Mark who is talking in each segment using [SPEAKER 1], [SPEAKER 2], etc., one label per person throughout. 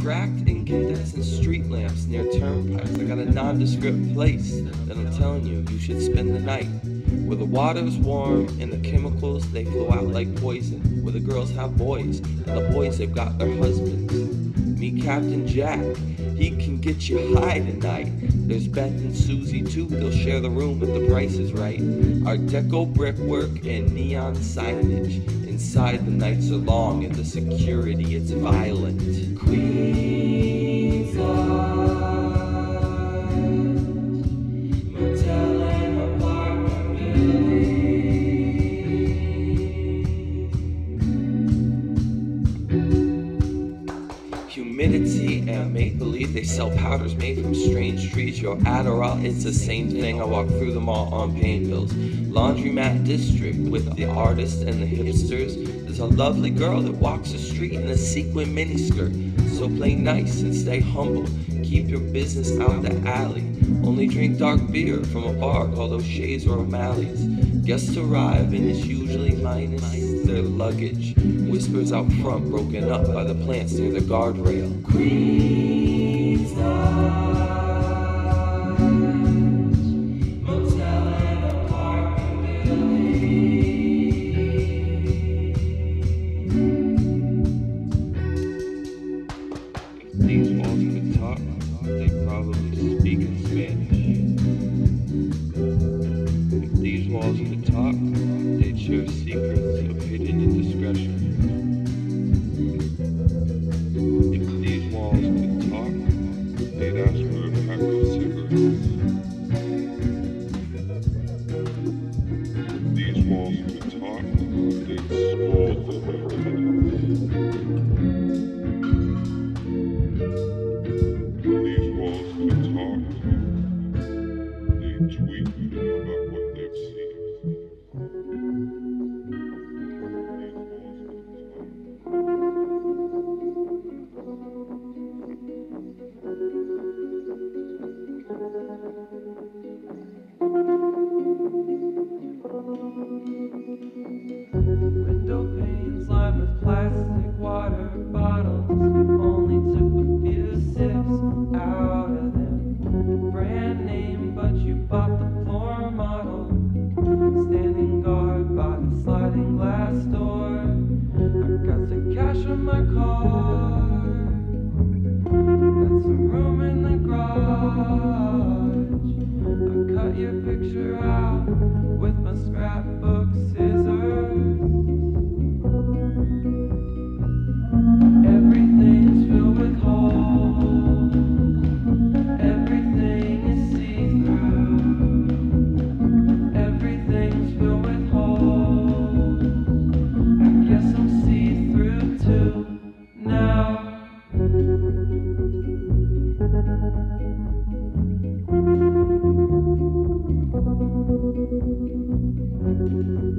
[SPEAKER 1] Cracked incandescent street lamps near turnpikes. I got a nondescript place that I'm telling you you should spend the night. Where the water's warm and the chemicals they flow out like poison. Where the girls have boys and the boys they've got their husbands. Meet Captain Jack. He can get you high tonight. There's Beth and Susie too. They'll share the room if the price is right. Art Deco brickwork and neon signage. Inside the nights are long and the security it's violent. Queens Humidity and make believe they sell powders made from strange trees. Your Adderall, it's the same thing. I walk through them all on pain pills. Laundromat district with the artists and the hipsters. There's a lovely girl that walks the street in a sequin miniskirt. So play nice and stay humble. Keep your business out the alley. Only drink dark beer from a bar called O'Shea's or O'Malley's. Guests arrive and it's usually minus their luggage. Whispers out front broken up by the plants near the guardrail. Queens your picture out with my scrapbook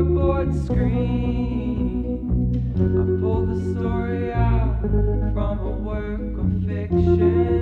[SPEAKER 1] cardboard screen. I pull the story out from a work of fiction.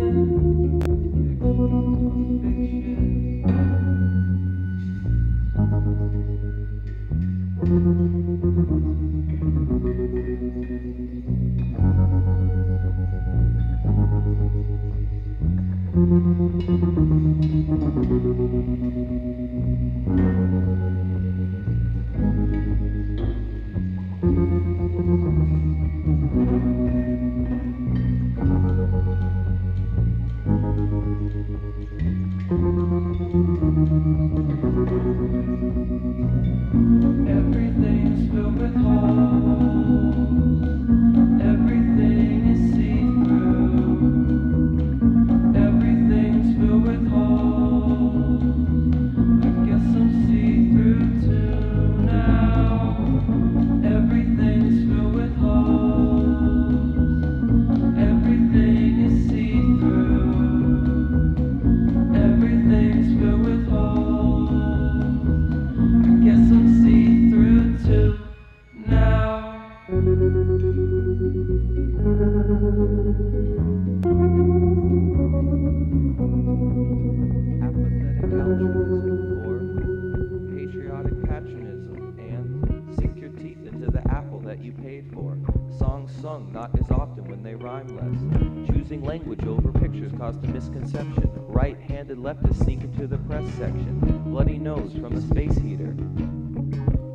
[SPEAKER 1] Sung not as often when they rhyme less. Choosing language over pictures caused a misconception. Right-handed leftists sneak into the press section. Bloody nose from the space heater.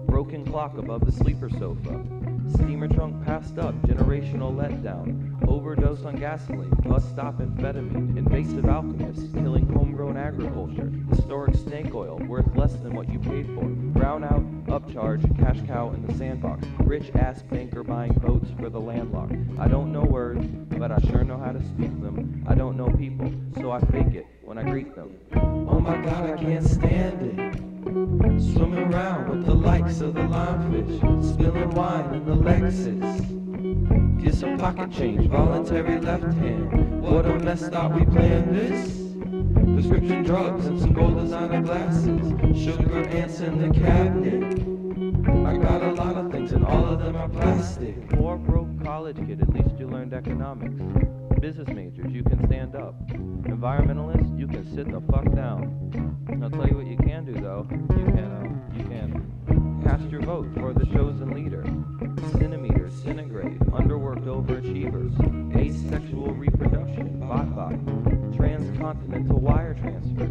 [SPEAKER 1] Broken clock above the sleeper sofa. Steamer trunk passed up, generational letdown. Overdose on gasoline, bus stop amphetamine. Invasive alchemists killing homegrown agriculture. Historic snake oil, worth less than what you paid for. Brownout, upcharge, cash cow in the sandbox. Rich ass banker buying boats for the landlocked. I don't know words, but I sure know how to speak them. I don't know people, so I fake it when I greet them. Oh my god, I can't stand it. Swimming around with the likes of the limefish, spilling wine in the Lexus. Get some pocket change, voluntary left hand. What a mess thought we planned this. Prescription drugs and some gold designer glasses. Sugar ants in the cabinet. I got a lot of things and all of them are plastic. Poor broke college kid, at least you learned economics. Business majors, you can stand up. Environmentalists, you can sit the fuck down. I'll tell you what you can do though. You can, uh, you can cast your vote for the chosen leader. Centimeters, centigrade, underworked overachievers, asexual reproduction, bot transcontinental wire transfers,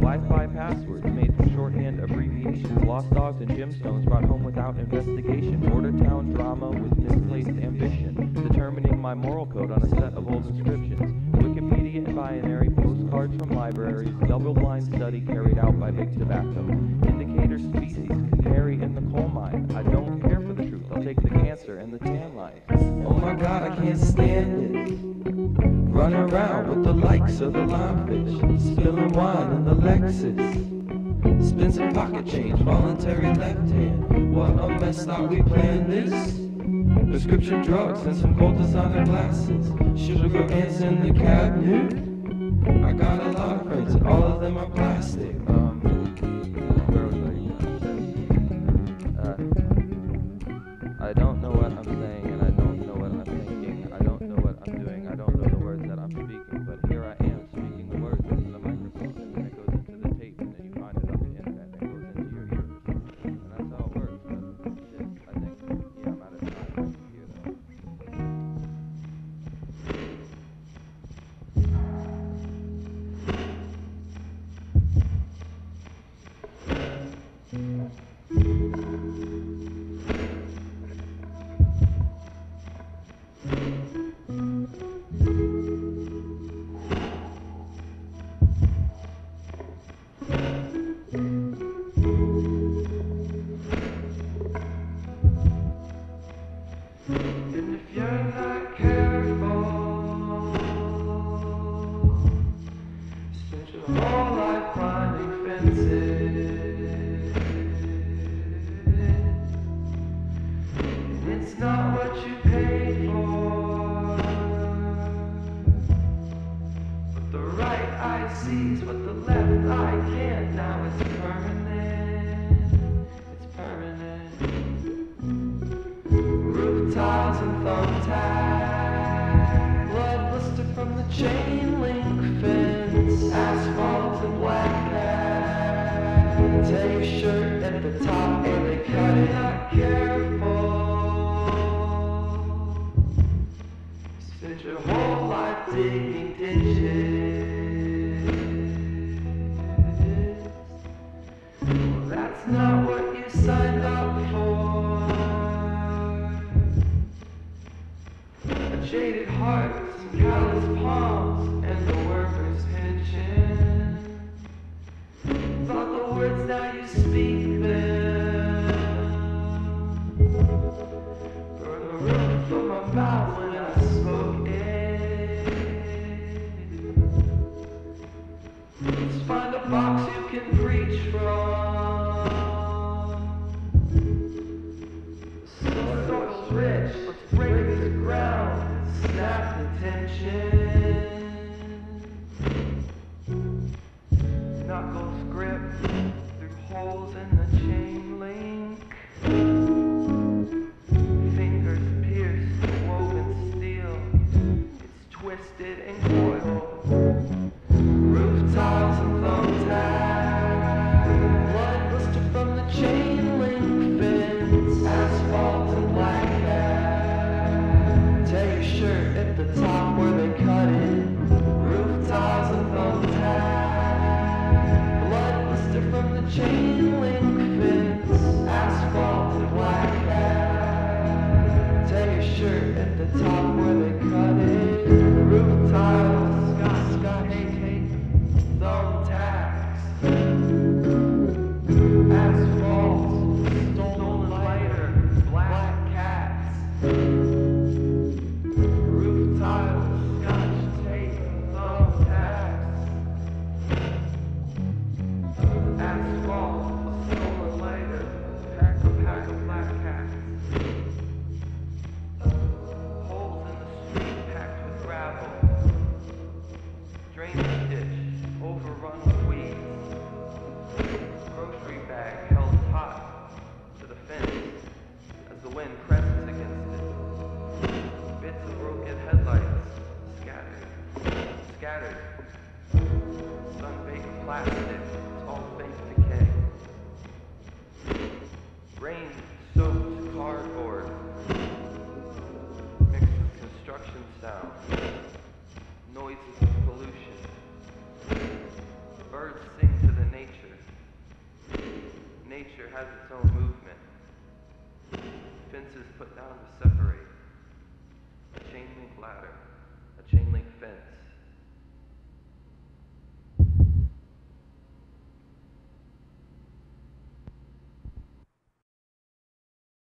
[SPEAKER 1] Wi-Fi passwords made from shorthand abbreviations, lost dogs and gemstones brought home without investigation, border town drama with misplaced ambition, determining my moral code on a set of old inscriptions, Wikipedia and binary postcards from libraries, double-blind study carried out by big tobacco, indicator species, canary in the coal mine. I don't care for the truth. I'll take the cancer and the tan lines. Oh my God, I can't stand it. Run around with the likes of the limefish, spilling wine in the Lexus. Spin some pocket change, voluntary left hand. What a mess, thought we planned this. Prescription drugs and some gold designer glasses. Sugar ants in the cabinet. I got a lot of friends and all of them are plastic. sees what the left eye can't. Now it's permanent. share. Bits of broken headlights. Scattered. Scattered. Sun-baked plastic. All fake decay. Rain-soaked cardboard. Mixed with construction sounds. Noises of pollution. Birds sing to the nature. Nature has its own movement. Fences put down to separate. A chain link ladder. A chain link fence.